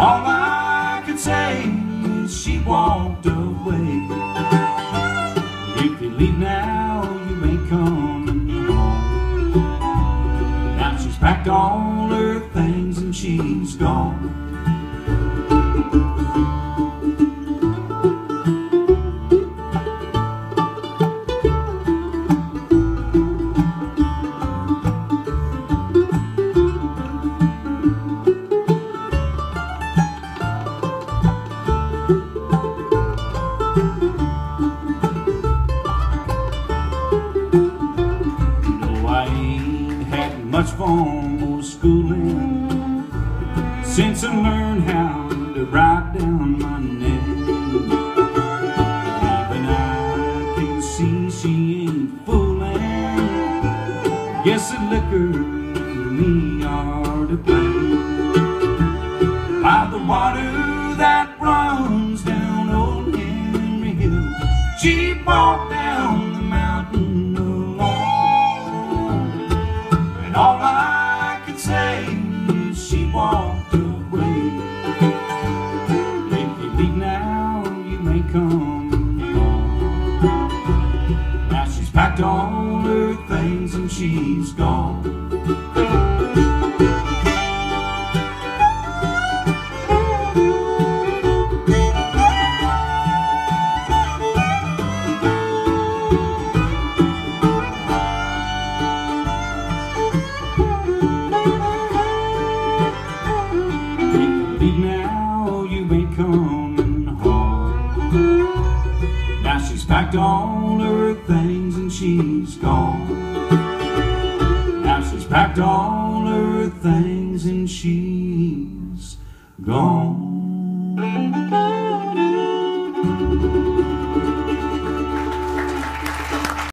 All I could say is she walked away. If you leave now, you may come home. Now she's packed all her things and she's gone. Much formal schooling since I learned how to write down my name. Even I can see she ain't fooling. Guess the liquor and me are to blame. By the water that runs down old Henry Hill, she walked down all I could say is she walked away. If you leave now, you may come home. Now she's packed all her things and she's gone. packed all her things and she's gone. Now she's packed all her things and she's gone.